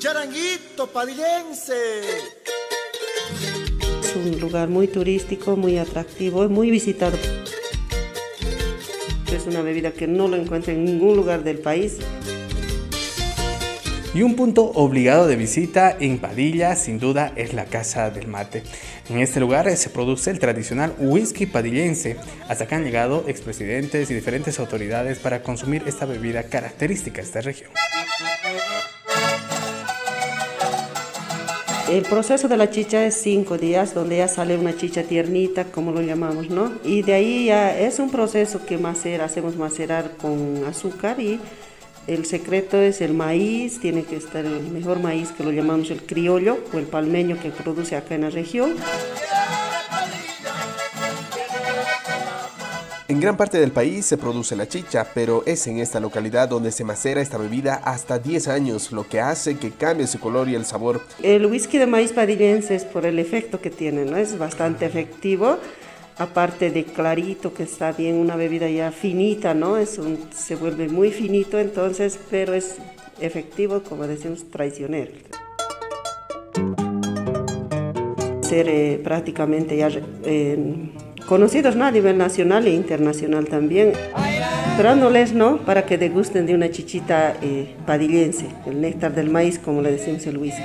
Charanguito padillense. Es un lugar muy turístico, muy atractivo, muy visitado. Es una bebida que no lo encuentra en ningún lugar del país. Y un punto obligado de visita en Padilla, sin duda, es la Casa del Mate. En este lugar se produce el tradicional whisky padillense. Hasta acá han llegado expresidentes y diferentes autoridades para consumir esta bebida característica de esta región. El proceso de la chicha es cinco días, donde ya sale una chicha tiernita, como lo llamamos, ¿no? Y de ahí ya es un proceso que macera, hacemos macerar con azúcar y el secreto es el maíz, tiene que estar el mejor maíz que lo llamamos el criollo o el palmeño que produce acá en la región. En gran parte del país se produce la chicha, pero es en esta localidad donde se macera esta bebida hasta 10 años, lo que hace que cambie su color y el sabor. El whisky de maíz padillense es por el efecto que tiene, ¿no? Es bastante efectivo, aparte de clarito, que está bien, una bebida ya finita, ¿no? Es se vuelve muy finito entonces, pero es efectivo, como decimos, traicionero. Ser eh, prácticamente ya... Eh, conocidos ¿no? a nivel nacional e internacional también, esperándoles ¿no? para que degusten de una chichita eh, padillense, el néctar del maíz como le decimos el whisky.